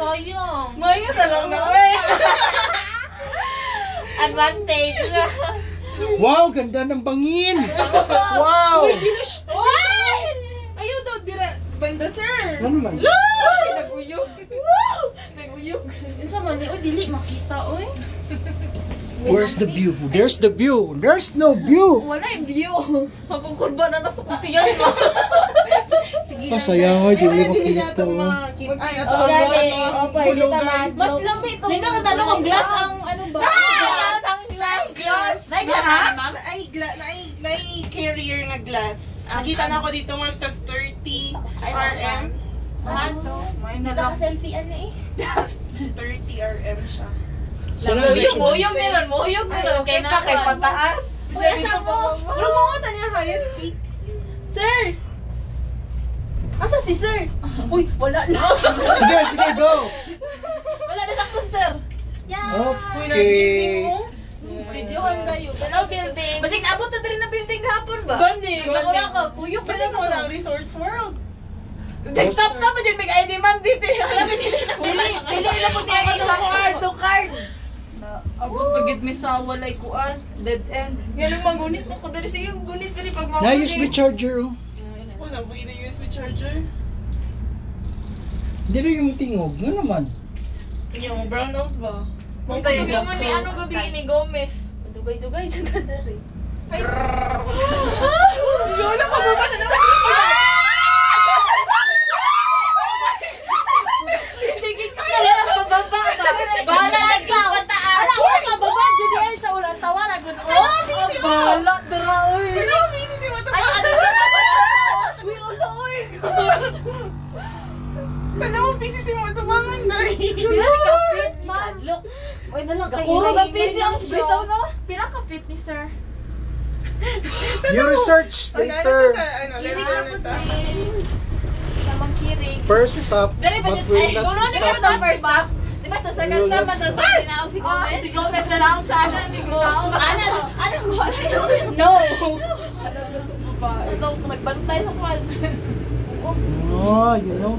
Sayang. Maya eh. Advantage. Wow, ganda ng bangin! Wow! What? Ayaw daw, dira. Banda, sir. Ano man? Nag-uyog. Nag-uyog. Yun sa mali, oy, dili makita, oy. Where's the view? There's the view. There's no view. Wala yung view. Ako kurba na nasa kutiyan mo. Sige Ah, sayang, oy, di mo makita, oh. Ay. Oh, pwede Hulugan. naman. Mas lami ito. Nito na talo kung glass ang ano ba? Glass ang glass. Glass. Nay, glass? Na- Ay, gla- na ay, na ay carrier na glass. Nakita na ako dito more than 30 RM. Hindi ka selfie ano eh. 30 RM siya. Sarap. Muyog, muyog nilon, muyog nilon. Okay na, kay pataas. Uy, asa mo? Pero mga tanya highest peak. Sir! Asa si sir? Uy, wala na. Sige, sige, go! Wala na sakto sir. Yeah. Okay. Kan kayo. Hello, building. Basig naabot na rin na building hapon ba? Gani, Wala ko lang ka, puyok pa sa mo lang Resorts World. Desktop na pa dyan, may ID man dito. Alam mo, dili na Dili, dili na po tayo isang card, to card. Abot pagit mi sa walay kuan, dead end. Yan ang magunit mo ko dali sige gunit diri pag mga. Na USB charger, oh. Wala ba ina USB charger? Dili yung tingog. Ano naman? Yung brown out ba? Kung Sabi tayo mo ni ano gabi ni Gomez. Dugay-dugay sa dadari. Lola pa ba na naman isa? Tigil ka kaya na pababa ba? Bahala na ikaw. Pataas. Ala, mababa, dyan yan siya ulang tawa na gud. Oh, bala, dara, oy. Ano busy si Mata? Ay, ano na naman? Uy, ulo, oy. Ano busy si Mata bangan fit, man. Look, Uy, nalang kayo. Kakuha ka busy ang bitaw, no? Pira ka fit ni sir. You research Ano later. ano level na ta? Tamang kiring. First stop, Dali ba but will Ay, kung ano not ni sa stop. first stop? Di ba sa second Will stop, not matutong stop. tinawag si Gomez? Si Gomez na lang ang channel ni Gomez. Ano? Ano mo? No. Ito, nagbantay sa kwan. Oh, you know.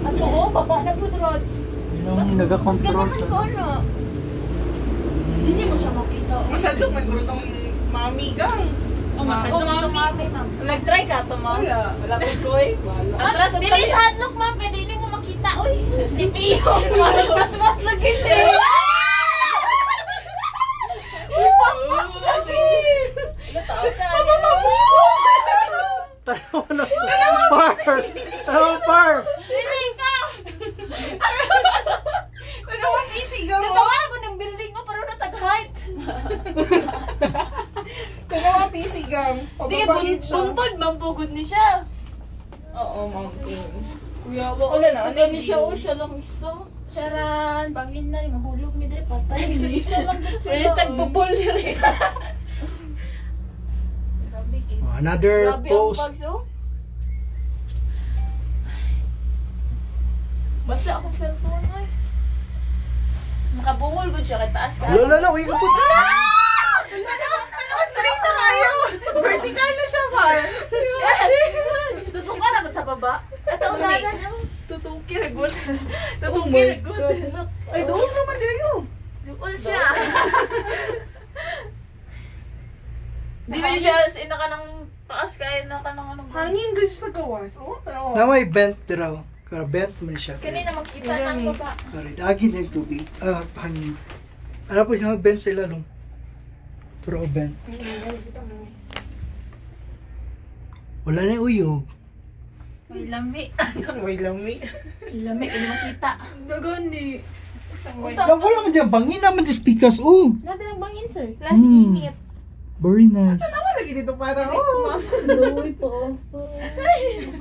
Ato, oh, baba na po, Rods. You know, Mas nagakontrol ko sa... ano. Dili mo Masadok man guro tong mami gang. Oh, Oh, mami. Nag-try ka to, ma'am? Wala. Wala ko ko eh. Atras, Dili siya hadlock, ma'am. Pwede hindi mo makita. Uy, tipiyo. Mas-mas lagi eh. Pas-pas lagi. Ano tao siya? Tanaw na. Par! Tanaw, par! Dili ka. Ano mo busy gang? Natawa ko ng building ko, pero natag-height. Ano mo busy gang? Hindi siya. buntod, mampugod ni siya. Oo, mountain. Kuya, wala. Wala na. Ano ni siya o siya lang iso. Charan, bangin na rin. Mahulog mi diri patay. Isa lang dito Pwede sila. tagpupul rin. Oh, Another Grabe ang post. bags, oh. Basta akong cellphone ay. Nakabungol ko siya kay taas ka. Lola na, uy, kapot. Ano? Straight na kayo. Vertical na siya, par. Tutok ka na sa baba. At ang nana niya. Tutuki regul. Tutuki regul. Ay, doon naman din yun. Doon siya. Di ba yung siya ina ka ng taas kaya na ka ng anong Hangin ko siya sa gawas. Oh, tanaw. Na may bent diraw. Kara bent man siya. Kanina makita ng baba. Kara dagi na yung tubig. Ah, hangin. Ano po siya bent sa ilalong. Pero bent. Wala na yung uyog. May lami. May lami. Lami, hindi makita. Dagon ni. Wala, man dyan. Bangin naman yung speakers. Oh, Nada lang bangin, sir. Hmm. init. Very nice. Ano lagi dito para oh. Luwi po. So,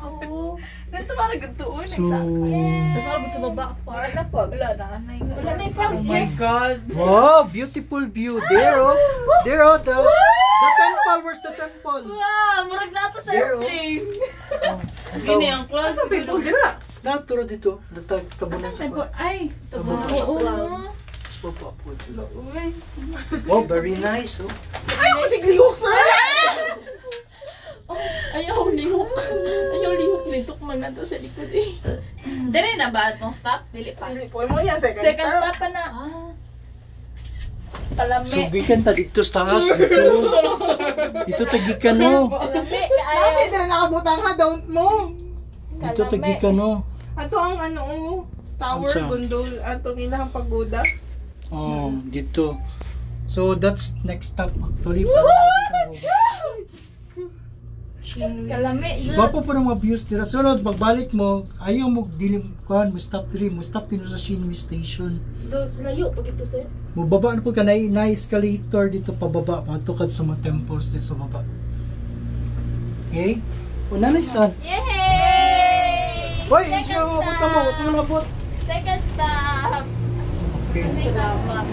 ako. Ganito parang gantoon. So, Nakabot sa baba. Wala na. Wala na. Wala na yung fogs. Oh my. God. wow, beautiful view. There, oh. There, oh, the, the temple. Where's the temple? Wow, murag na sa oh. airplane. Ang Gini ang class. Asa dira? Lahat turo dito. Natag tabunan Asan sa. Ay, Tabo. oo, no. Sport pa po. Uy. Oh, very nice. Oh. Ay, ako si Gliyok, sir! Ayaw lihok. Ayaw lihok. Nitok man na to sa likod eh. Dili na ba itong stop? Dili pa. Hindi po mo yan, second, Second stop pa na. Ah. Palami. So, gikan ta dito sa taas. Dito. Dito tagikan no. Palami. Lapit Kaayaw. na nakabutang ha, don't move. Dito tagikan no. Ato ang ano, oh, tower, gondol, ato ilang pagoda. Oh, dito. So, that's next stop actually. Kalami. Wapo po ng views dira. Sunod, pagbalik mo, ayaw mo dilim kuhan, mo stop diri, mo stop pino sa Shinwi Station. Do- Layo pag ito, sir. Mo baba na po ka na, na escalator dito pababa, matukad sa mga temples dito sa baba. Okay? Una na isa. Yay! Hoy, isa mo mo, huwag mo. Second stop. Okay. Salamat.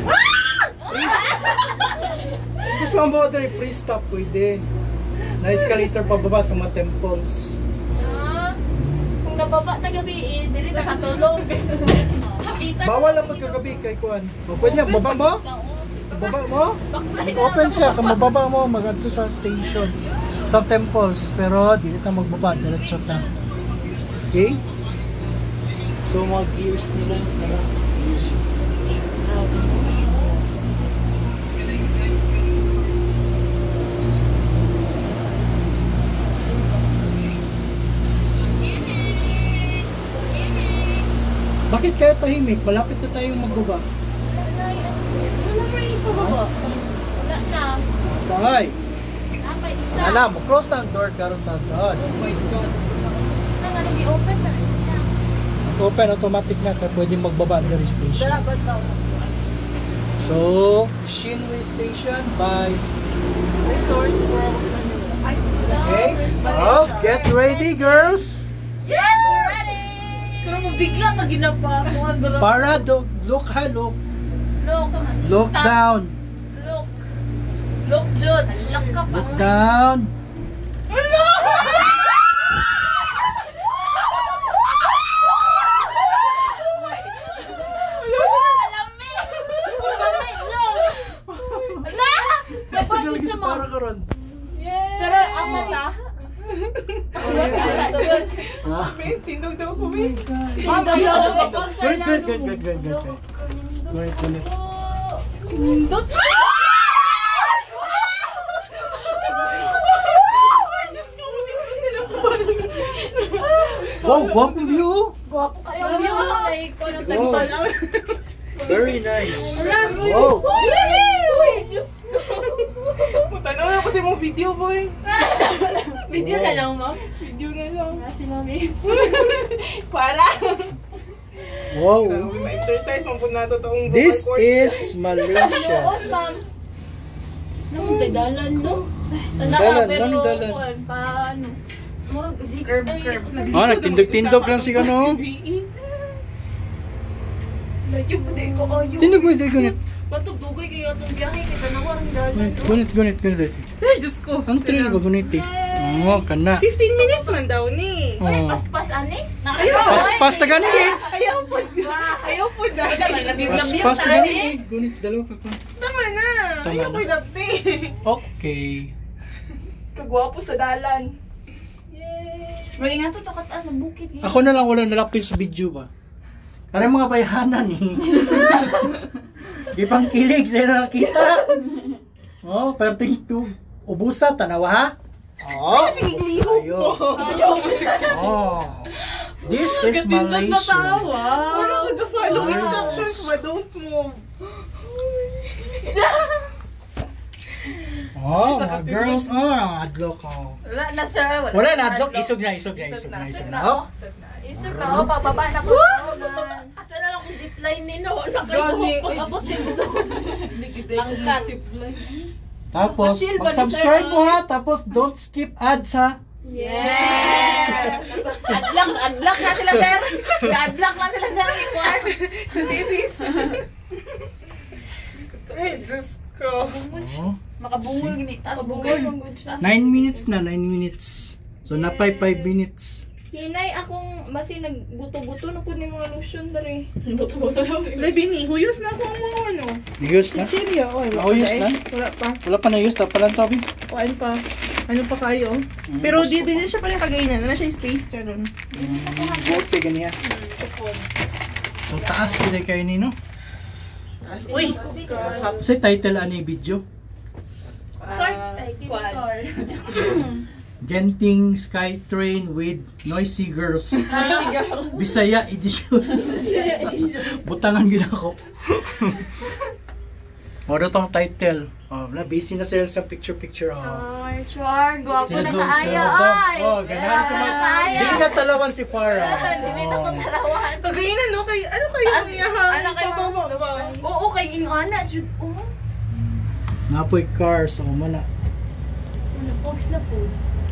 Gusto mo ba diri free stop pwede. Na escalator pababa sa mga temples. Ah, Kung nababa na gabi eh, dili nakatulog. Bawal na pagkagabi kay kuan. O pwede na, baba mo? Baba mo? Mag-open siya, kung mababa mo, magadto sa station. Sa temples, pero dili ta magbaba, diretso ta. Okay? So mga gears nila, Bakit kaya tahimik? Malapit na tayong magbaba. Wala mo yung pababa. Wala na. Tahay. Apa isa. Alam mo, close na ang door karon ta. Tahan. Na nga nag open na. Open automatic na kaya pwede magbaba ang diri station. Dala ba daw? So, Shinway Station by Resort World. Ay, Okay? Oh, get ready girls! Yes! Pero mabigla pag ginapa dara. Para do, look ha, look. Look. Look down. Look. Look, Jud. Look ka pa. Look down. Kalami! Kalami, Jud! Ala! Kasi nalagay sa para karon. Pero ang mata. Ah. Ben, tindog daw ko, Ben. Mama, Good, good, good, good, good, good. good. Good, good. Nindot. Ay, Diyos ko, hindi ko tinakpan. Wow, gwapong view. Gwapo kayo. Wow. Very nice. Wow. Wow. Uy, Diyos ko. Punta na ako sa mong video, boy. Video na lang, ma'am. Video na lang. Ah, si mami. Para. Wow. Ma-exercise po na totoong This is Malaysia. Noon, ma'am. Naman, dalan, no? Dalan, pero anong dalan? Paano? Murag zik. Curb, ay, curb. Ah, nagtindog-tindog lang siya, no? Medyo po di ko ayo. Tindog mo dito gunit. Patog dugay kayo itong biyahe kay tanawar ang dalan. Gunit, gunit, gunit. Ay, Diyos ko. Ang trail ba gunit eh? Oo, kana. 15 minutes man daw ni. Ay, Oh. paspas, ani? Pas, pas na ganit eh. Ayaw po. Ayaw po Ikaw, dahil. malabing-labing Pas, pas na tayo ganit eh. eh. Gunit, dalawa ka pa. Tama na. Ayaw na. po dapte. Okay. Kagwapo sa dalan. Bro, nga to, takat sa bukid. eh. Ako na lang walang nalapit sa video ba? Karang mga bayhanan eh. Di pang kilig sa'yo na nakita. Oh, perting to. Ubusa, tanawa ha? Oh, Sige, lihok ko. Oh. This is Malaysia. Wala ka follow instructions ba? Don't move. Oh, mga girls. Oh, adlock oh. Wala na, sir. Wala, Wala na, adlock. Isog na, isog na, isog na, isog na. Oh. Isog na. Oh, pababa na ko. Asa na lang kung zipline ni no? Kayo pag-abot dito. Angkat. Tapos, Chill ba ni mag-subscribe mo ha. Tapos, don't skip ads ha. Yes! Adlock, adlock na sila, sir. Adlock na sila, sir. Ikuan. Sa thesis. Ay, Diyos ko. Oh. Makabungol gini. Tapos Bungol. bungol. Nine minutes na, nine minutes. So napay 5 minutes. Hinay akong basi nagbuto-buto na po ni mga lotion dari. Buto-buto na. Labi ni, huyos na ang mga ano. Niyos na? Chichirya, oy. Huyos pa na? eh. Wala pa. Wala pa na yus, pa lang Toby. Kuan pa. Ano pa kayo? Pero di din siya pala kagainan. Ano siya space ka ron. Buot kay ganiya. So taas kaya kayo ni no? As, uy! Sa title ani video? Car. Genting Skytrain with Noisy Girls. Noisy girl. Bisaya edition. Butangan gina ko. Moro tong title. Oh, wala busy na sila sa picture picture. Oh. Char, char, gwapo na doon. ay. Oh, ganahan sa mga. Hindi na talawan si Farah. Dili na ko Oh. talawan. Kagainan, no? Kay, ano kayo Taas, niya ano kayo? Oo, kay ingana jud. Oh. Napoy cars, oh mana. Ano, Fogs na po.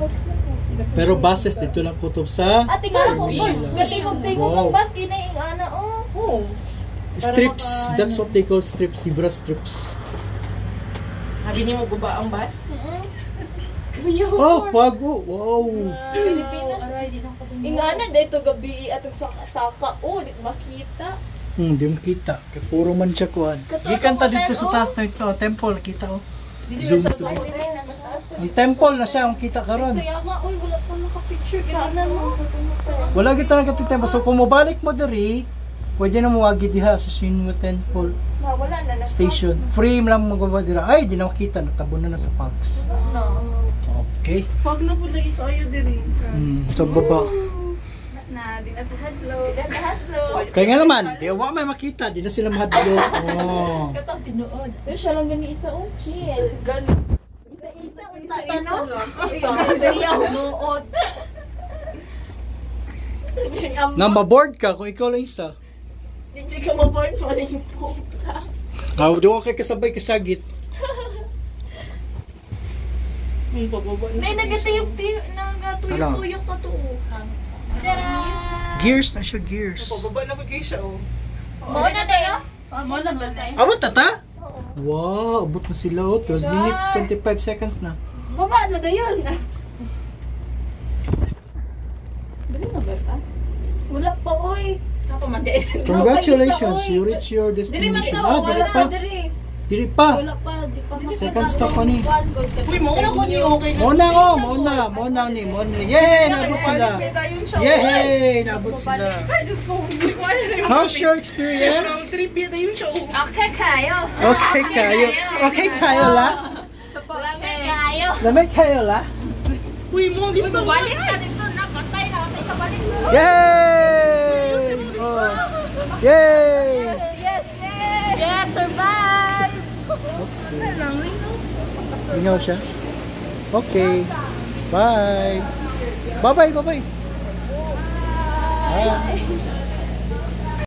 Fox na po. Pero bases dito lang kutob sa Ate nga ko, Wow. gatingog-tingog ang Wow. bas kina ingana oh. Oh. strips. That's what they call strips, zebra strips. Sabi niyo mo baba ang bus? Kuya, Oh, wago. Wow. Pilipinas. Ingana dito gabi atong saka-saka. Oh, di makita. Hmm, di mo kita. Kaya puro man siya kuhan. Gikan ta dito sa taas na ito. Temple, kita oh. Zoom to. Ang temple na siya, ang kita karon. Uy, wala pa nakapicture sa ano mo. Sa tumuto. Wala kita na katong temple. So kung mabalik mo diri, pwede na mawagi diha sa Shinwa Temple Wala na na. Station. Free lang magbawa dira. Ay, di na makita. Natabo na na sa parks. No. Okay. Wag na po lagi kayo diri. Hmm, sa baba. Na, di na hadlo. Di na hadlo. Kaya nga naman, di wa may makita. Di na sila mahadlo. Oh. Katang tinuod. Yung siya lang gani isa oh. Chill. Gan. Isa-isa. Isa-isa. Uy, ang saya, hunuod. Namba board ka kung ikaw lang isa. Di siya ka maboard mo na yung puta. Ah, di ko kay kasabay kasagit. May bababa na. Nay, nagatiyog-tiyog. Nagatuyok-tuyok ka to. Tara! Gears na siya, gears. Pababa na ba kayo siya, oh? Mo na tayo? Ah, mo na ba na eh? Abot na ta? Wow, abot na sila oh. 12 minutes, 25 seconds na. Baba na da yun. Dali na ba ta? Wala pa, uy. Ako man di. Congratulations, you reach your Dili man destination. daw, Ah, dili wala pa. Dili. Pa. Wala pa, di pa. Second stop pa ni. Uy, mauna ko niyo, okay na. Muna oh, muna, muna ni, muna ni. Yay, naabot sila. Yay, naabot sila. Ay, Diyos ko, ko How's your experience? trip yata yung show. Okay kayo. Okay kayo. Okay kayo la? Okay. Kayo. Lamay kayo la? Uy, mo, gusto mo. Balik ka dito na. Patay na. Patay ka balik. Yay! Oh. Yay! Yes, yes. Yes, survive! Okay. Lingaw siya? Okay. Bye. Bye-bye, bye-bye. Bye.